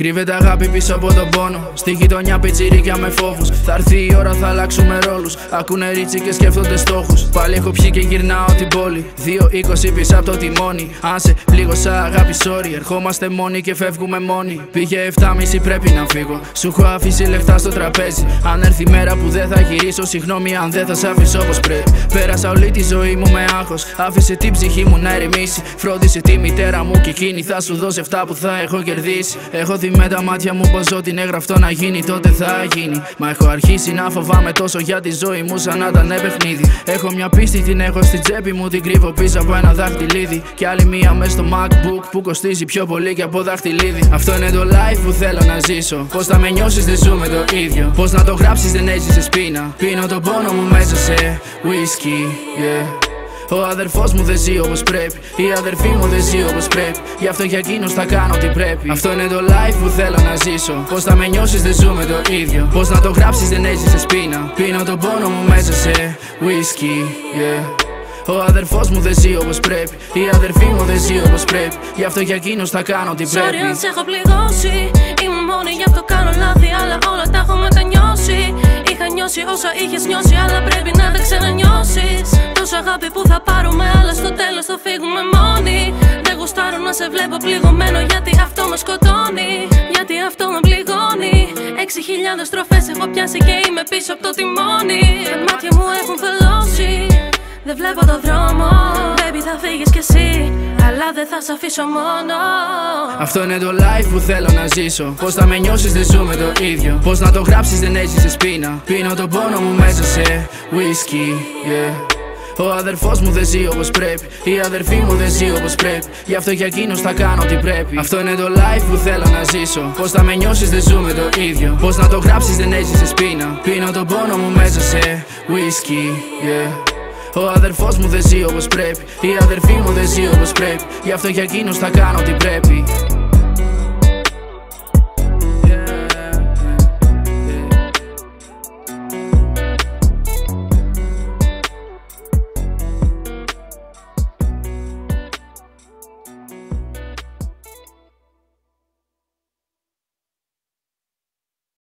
Κρύβεται αγάπη πίσω από τον πόνο. Στη γειτονιά πιτσιρίκια με φόβους. Θα έρθει η ώρα, θα αλλάξουμε ρόλους. Ακούνε ρίτσι και σκέφτονται στόχους. Πάλι έχω πιει και γυρνάω την πόλη. Δύο είκοσι πίσω από το τιμόνι. Αν σε πλήγωσα, αγάπη, sorry. Ερχόμαστε μόνοι και φεύγουμε μόνοι. Πήγε 7.30 πρέπει να φύγω. Σου έχω αφήσει λεφτά στο τραπέζι. Αν έρθει η μέρα που δεν θα γυρίσω, συγγνώμη αν δεν θα σε αφήσω όπως πρέπει. Πέρασα όλη τη ζωή μου με άγχος. Άφησε την ψυχή μου να ερεμήσει. Φρόντισε τη μητέρα μου και εκείνη θα σου δώσει αυτά που θα έχω κερδίσει. Έχω δει με τα μάτια μου πως ό,τι είναι γραφτό να γίνει τότε θα γίνει. Μα έχω αρχίσει να φοβάμαι τόσο για τη ζωή μου σαν να ήταν παιχνίδι Έχω μια πίστη την έχω στη τσέπη μου την κρύβω πίσω από ένα δάχτυλίδι. Κι άλλη μία μέσα στο macbook που κοστίζει πιο πολύ και από δάχτυλίδι. Αυτό είναι το life που θέλω να ζήσω. Πως θα με νιώσεις δεν ζούμε το ίδιο. Πως να το γράψεις δεν έζησες πείνα Πίνω τον πόνο μου μέσα σε whisky yeah ο αδερφός μου δεν ζει όπως πρέπει. Η αδερφή μου δεν ζει όπως πρέπει. Γι' αυτό για εκείνου θα κάνω ό,τι πρέπει. Αυτό είναι το life που θέλω να ζήσω. Πώς θα με νιώσεις δεν ζούμε το ίδιο. Πώς να το γράψεις δεν έζησε πείνα. Πίνω τον πόνο μου μέσα σε whisky, yeah. Ο αδερφός μου δεν ζει όπως πρέπει. Η αδερφή μου δεν ζει όπως πρέπει. Γι' αυτό για εκείνου θα κάνω ό,τι πρέπει. Sorry αν σε έχω πληγώσει. Ήμουν μόνη γι' αυτό κάνω λάθη. Αλλά όλα τα έχω μετανιώσει. Είχα νιώσει όσα είχες νιώσει. Αλλά πρέπει να τα ξανανιώσεις. Αγάπη που θα πάρουμε Αλλά στο τέλος θα φύγουμε μόνοι. Δεν γουστάρω να σε βλέπω πληγωμένο Γιατί αυτό με σκοτώνει. Γιατί αυτό με πληγώνει. Έξι χιλιάδες στροφές έχω πιάσει και είμαι πίσω από το τιμόνι. Τα μάτια μου έχουν θελώσει δεν βλέπω το δρόμο. Baby θα φύγεις κι εσύ Αλλά δεν θα σε αφήσω μόνο Αυτό είναι το life που θέλω να ζήσω Πώς θα με νιώσεις δεν ζούμε το ίδιο Πώς να το γράψεις δεν έζησες πείνα Πίνω τον πόνο μου μέσα σε whisky yeah. Ο αδερφός μου δεν ζει όπως πρέπει. Η αδερφή μου δεν ζει όπως πρέπει. Γι' αυτό για εκείνου θα κάνω ό,τι πρέπει. Αυτό είναι το life που θέλω να ζήσω. Πώς θα με νιώσεις δεν ζούμε το ίδιο. Πώς να το γράψεις δεν έζησε πείνα. Πίνω τον πόνο μου μέσα σε whisky, yeah. Ο αδερφός μου δεν ζει όπως πρέπει. Η αδερφή μου δεν ζει όπως πρέπει. Γι' αυτό για εκείνους θα κάνω ό,τι πρέπει.